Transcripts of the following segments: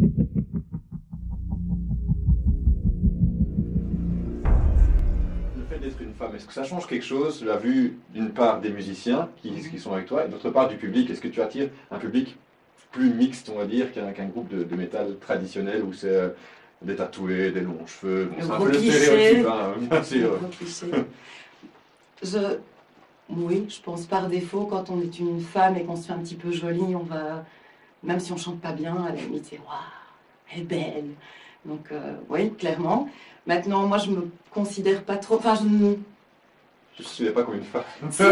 Le fait d'être une femme, est-ce que ça change quelque chose, la vue d'une part des musiciens qui, qui sont avec toi et d'autre part du public? Est-ce que tu attires un public plus mixte, on va dire, qu'un groupe de, de métal traditionnel où c'est euh, des tatoués, des longs cheveux? Bon, C'est un peu le stéréotype, hein, bien sûr. Je, oui, je pense par défaut, quand on est une femme et qu'on se fait un petit peu jolie, on va, même si on chante pas bien, à la limite, c'est waouh, elle est belle. Donc, euh, oui, clairement. Maintenant, moi, je me considère pas trop. Enfin, je ne. Je ne suis pas comme une femme. Si,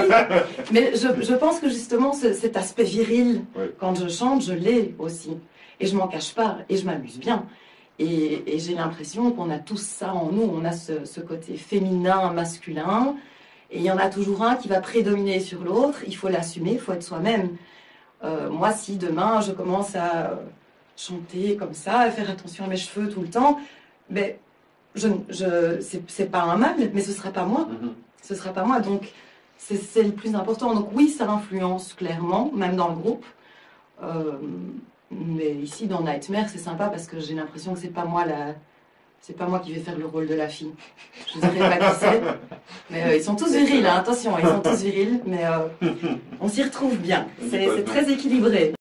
mais je, je pense que justement, ce- cet aspect viril, Oui. quand je chante, je l'ai aussi. Et je m'en cache pas, et je m'amuse bien. Et, et j'ai l'impression qu'on a tous ça en nous. On a ce, ce côté féminin, masculin. Et il y en a toujours un qui va prédominer sur l'autre. Il faut l'assumer, il faut être soi-même. Euh, moi, si demain je commence à euh, chanter comme ça, à faire attention à mes cheveux tout le temps, ben, je, je, c'est pas un mal, mais ce sera pas moi Mhm. ce sera pas moi. Donc, c'est c'est le plus important. Donc, oui, ça influence clairement, même dans le groupe. Euh, mais ici, dans Nightmare, c'est sympa parce que j'ai l'impression que c'est pas moi la. C'est pas moi qui vais faire le rôle de la fille. Je ne dirais pas qui c'est. Mais euh, ils sont tous virils, hein, attention, ils sont tous virils, mais euh, on s'y retrouve bien. C'est très équilibré.